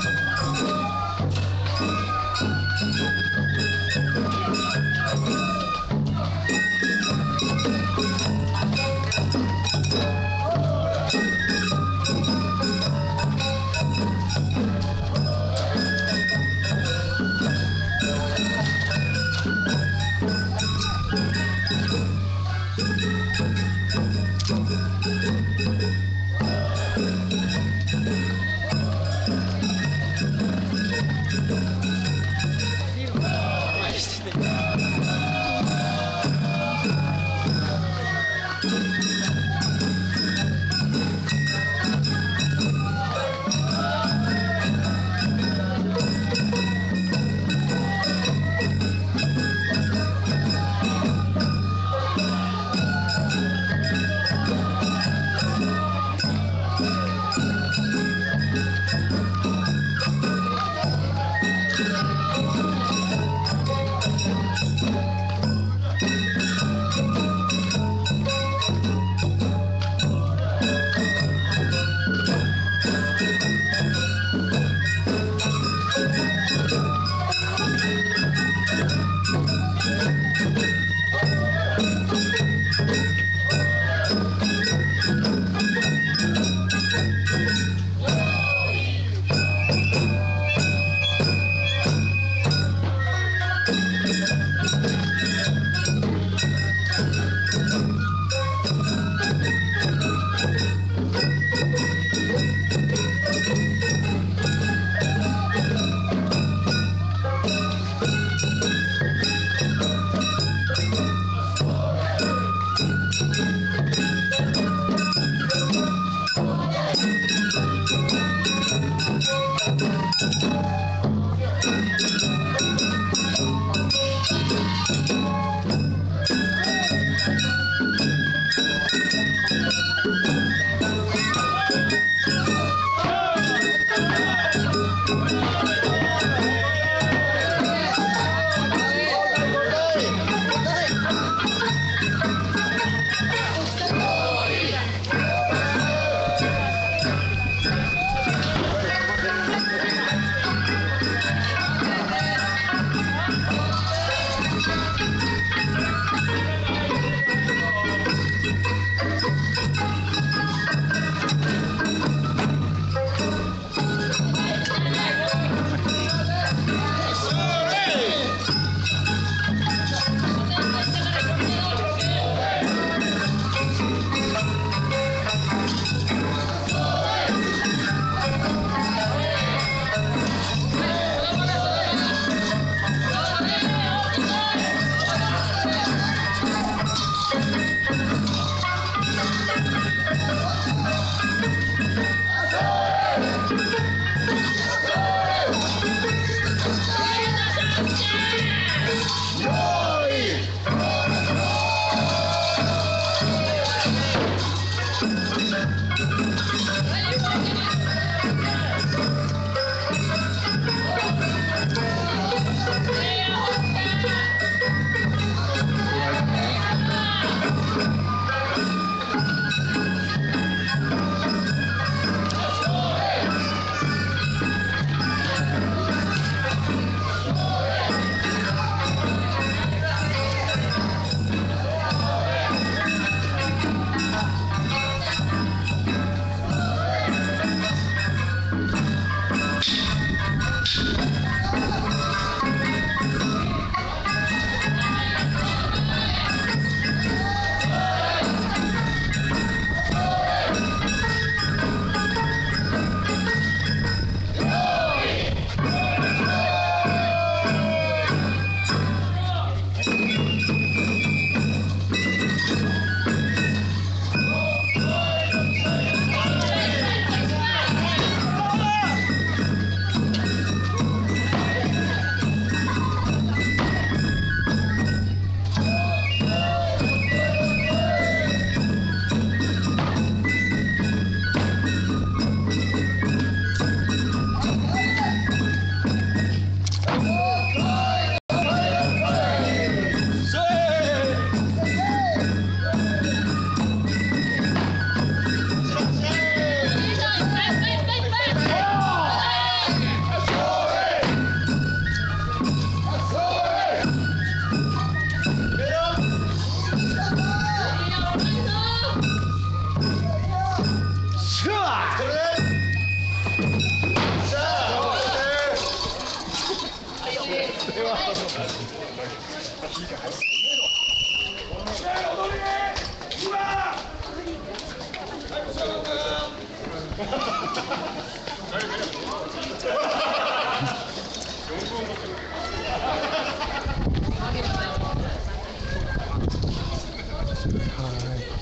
Thank 아,